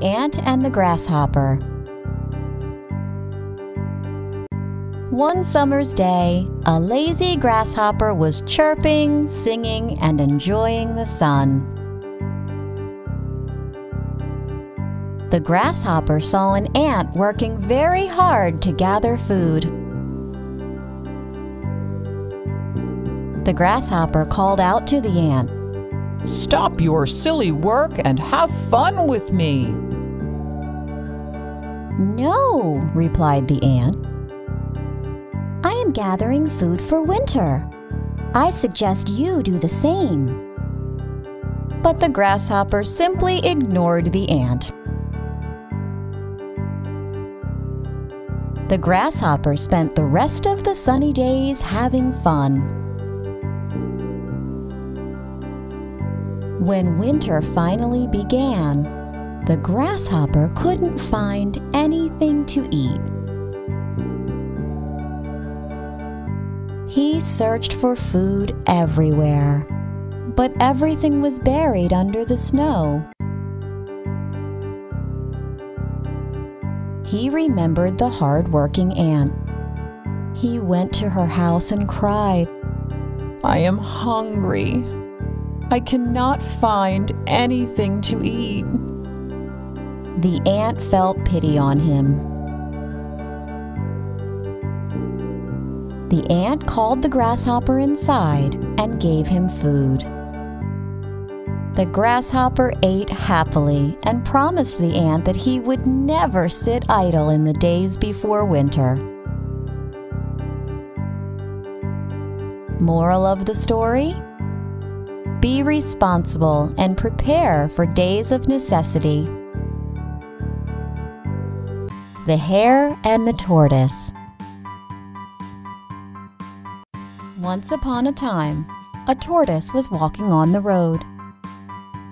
Ant and the Grasshopper. One summer's day, a lazy grasshopper was chirping, singing, and enjoying the sun. The grasshopper saw an ant working very hard to gather food. The grasshopper called out to the ant, Stop your silly work and have fun with me. No, replied the ant. I am gathering food for winter. I suggest you do the same. But the grasshopper simply ignored the ant. The grasshopper spent the rest of the sunny days having fun. When winter finally began, the grasshopper couldn't find anything to eat. He searched for food everywhere, but everything was buried under the snow. He remembered the hard-working ant. He went to her house and cried, I am hungry. I cannot find anything to eat. The ant felt pity on him. The ant called the grasshopper inside and gave him food. The grasshopper ate happily and promised the ant that he would never sit idle in the days before winter. Moral of the story? Be responsible and prepare for days of necessity. The Hare and the Tortoise. Once upon a time, a tortoise was walking on the road.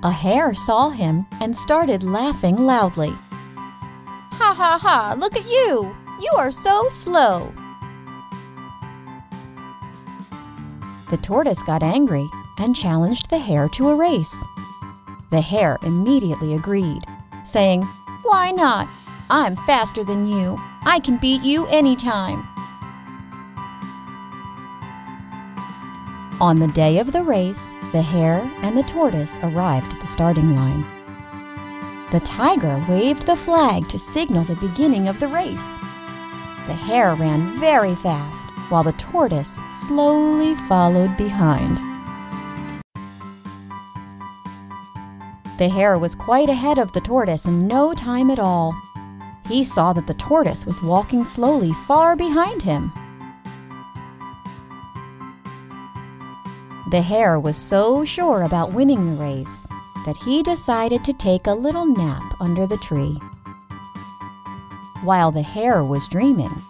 A hare saw him and started laughing loudly. Ha ha ha, look at you! You are so slow! The tortoise got angry and challenged the hare to a race. The hare immediately agreed, saying, Why not? I'm faster than you. I can beat you anytime. On the day of the race, the hare and the tortoise arrived at the starting line. The tiger waved the flag to signal the beginning of the race. The hare ran very fast, while the tortoise slowly followed behind. The hare was quite ahead of the tortoise in no time at all. He saw that the tortoise was walking slowly far behind him. The hare was so sure about winning the race that he decided to take a little nap under the tree. While the hare was dreaming,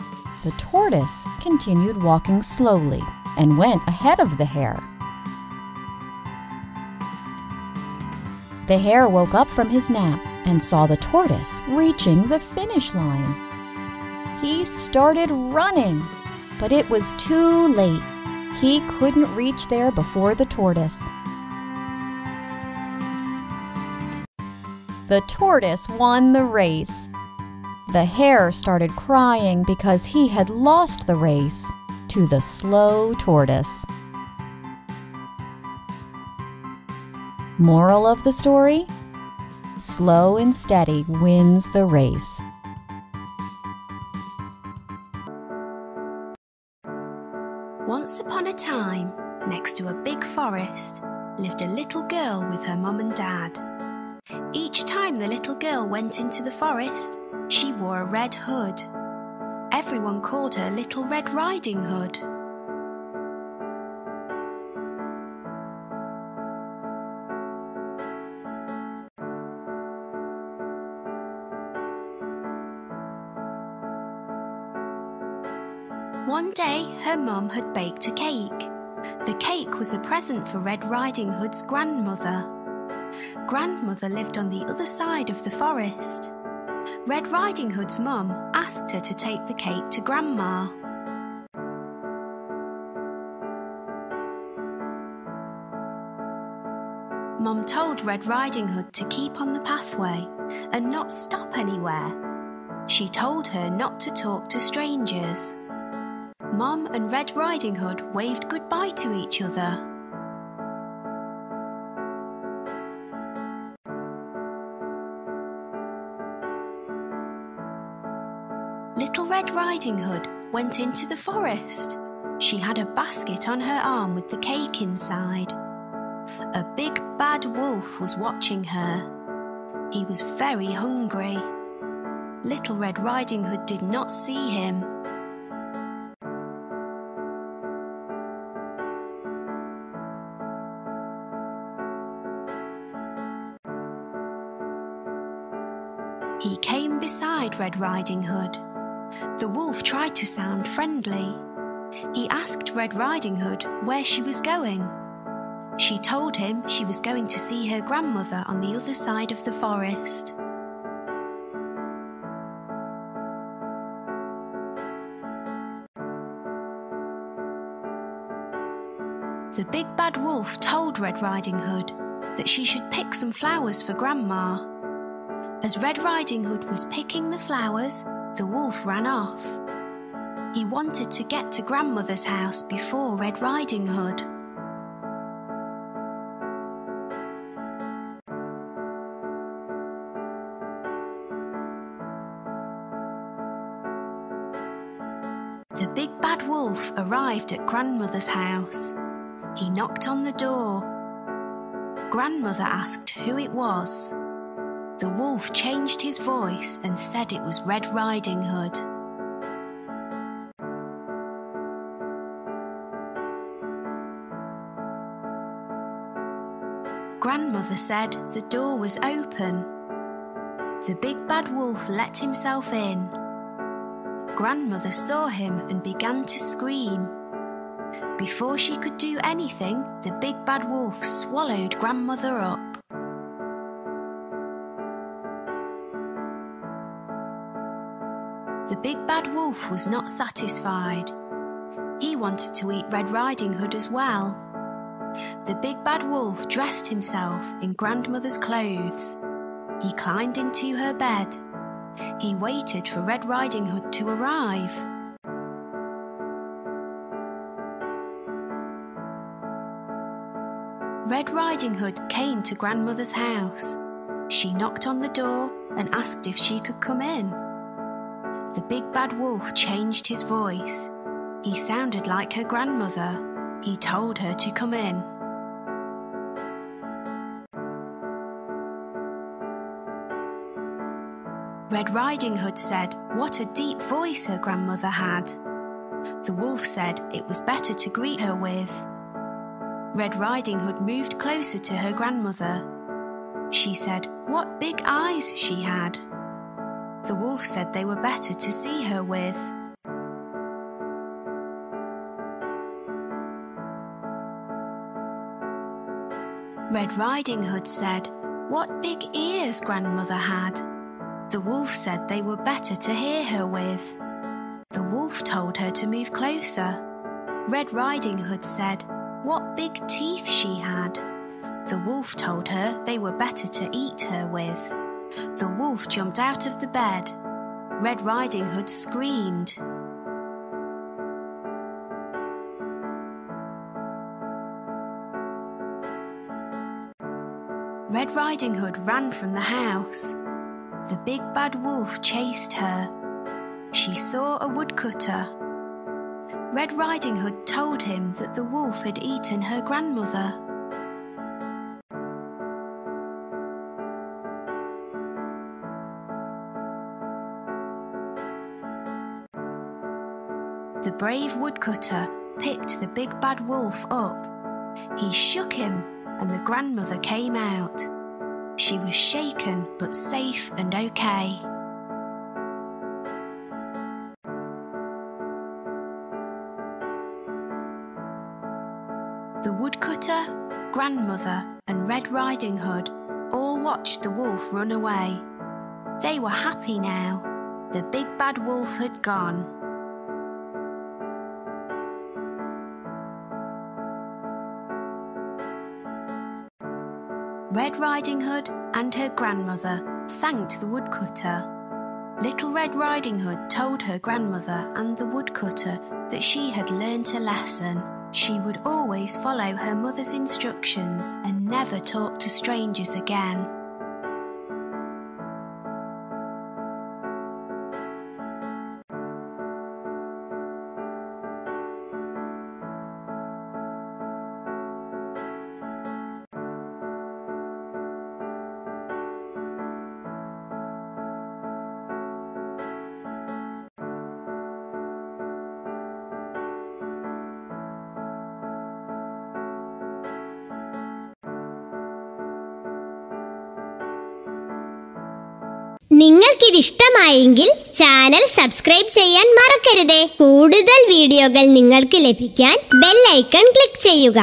the tortoise continued walking slowly and went ahead of the hare. The hare woke up from his nap and saw the tortoise reaching the finish line. He started running, but it was too late. He couldn't reach there before the tortoise. The tortoise won the race. The hare started crying because he had lost the race to the slow tortoise. Moral of the story? Slow and steady wins the race. Once upon a time, next to a big forest, lived a little girl with her mum and dad. Each time the little girl went into the forest, she wore a red hood. Everyone called her Little Red Riding Hood. One day, her mum had baked a cake. The cake was a present for Red Riding Hood's grandmother. Grandmother lived on the other side of the forest. Red Riding Hood's mum asked her to take the cake to Grandma. Mum told Red Riding Hood to keep on the pathway and not stop anywhere. She told her not to talk to strangers. Mom and Red Riding Hood waved goodbye to each other. Little Red Riding Hood went into the forest. She had a basket on her arm with the cake inside. A big bad wolf was watching her. He was very hungry. Little Red Riding Hood did not see him. Red Riding Hood. The wolf tried to sound friendly. He asked Red Riding Hood where she was going. She told him she was going to see her grandmother on the other side of the forest. The big bad wolf told Red Riding Hood that she should pick some flowers for Grandma. As Red Riding Hood was picking the flowers, the wolf ran off. He wanted to get to Grandmother's house before Red Riding Hood. The big bad wolf arrived at Grandmother's house. He knocked on the door. Grandmother asked who it was. The wolf changed his voice and said it was Red Riding Hood. Grandmother said the door was open. The big bad wolf let himself in. Grandmother saw him and began to scream. Before she could do anything, the big bad wolf swallowed Grandmother up. The big bad wolf was not satisfied. He wanted to eat Red Riding Hood as well. The big bad wolf dressed himself in grandmother's clothes. He climbed into her bed. He waited for Red Riding Hood to arrive. Red Riding Hood came to grandmother's house. She knocked on the door and asked if she could come in. The big bad wolf changed his voice. He sounded like her grandmother. He told her to come in. Red Riding Hood said what a deep voice her grandmother had. The wolf said it was better to greet her with. Red Riding Hood moved closer to her grandmother. She said what big eyes she had. The wolf said they were better to see her with. Red Riding Hood said, What big ears grandmother had. The wolf said they were better to hear her with. The wolf told her to move closer. Red Riding Hood said, What big teeth she had. The wolf told her they were better to eat her with. The wolf jumped out of the bed. Red Riding Hood screamed. Red Riding Hood ran from the house. The big bad wolf chased her. She saw a woodcutter. Red Riding Hood told him that the wolf had eaten her grandmother. The brave woodcutter picked the big bad wolf up. He shook him, and the grandmother came out. She was shaken but safe and okay. The woodcutter, grandmother, and Red Riding Hood all watched the wolf run away. They were happy now. The big bad wolf had gone. Red Riding Hood and her grandmother thanked the woodcutter. Little Red Riding Hood told her grandmother and the woodcutter that she had learnt a lesson. She would always follow her mother's instructions and never talk to strangers again. നിങ്ങൾക്കിത് ഇഷ്ടമായെങ്കിൽ channel subscribe ചെയ്യാൻ മറക്കരുതേ. കൂടുതൽ വീഡിയോകൾ നിങ്ങൾക്ക് ലഭിക്കാൻ bell icon click ചെയ്യുക.